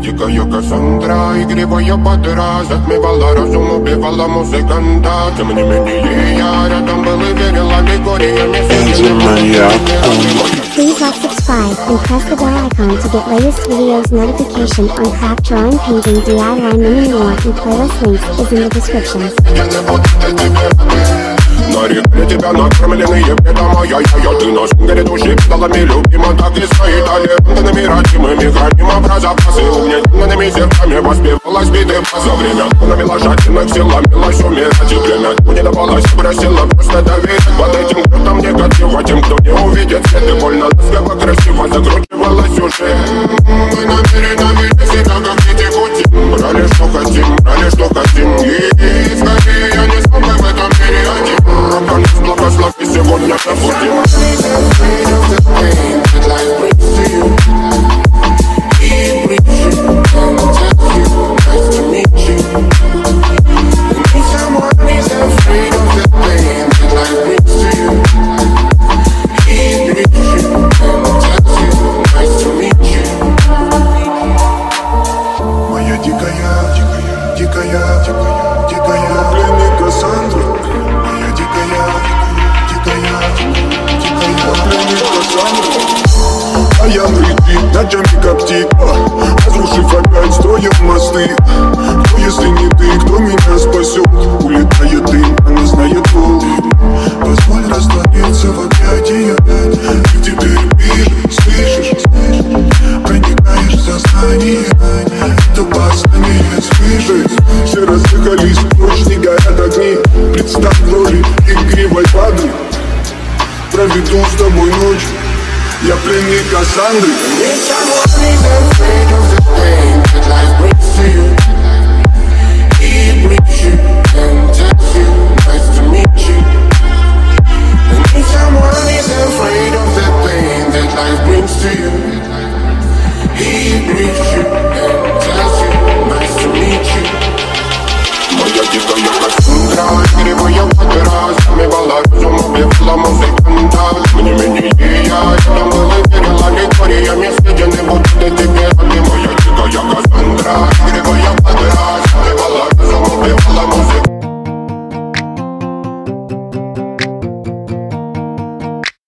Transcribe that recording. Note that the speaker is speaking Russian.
дикая Кассандра Игривая подра Затмевала разум, убивала музыканта Тем не менее я рядом был и верил аллегориями Please like, subscribe, and press the bell icon to get latest videos notification on craft drawing, painting, DIY, mini more, and playlist links is in the description. Тебя накормленные бредом а я, я, я Ты на шунгере души педалами любима Так и стоит талентами родимыми Храним про запасы угнетенными сердцами Воспевалась биты за время Навела жадных сил, ломилась умирать И время не давалось, просила просто доверять Под этим кто-то негатив, а тем, кто не увидит И больно ласково, красиво закручивалась уже Мы намерены А я летит, ночами коптит а, Разрушив опять, строим мосты Кто если не ты, кто меня спасет? Улетает дым, она знает пол Позволь раствориться в объятиях Ты теперь ближе, слышишь? Проникаешь в сознание Это баснями слышишь Все разъехались прочь, не горят огни Представь роли игривой падры Проведу с тобой ночь Я пленник Кассандры I'm a stage and they put it together.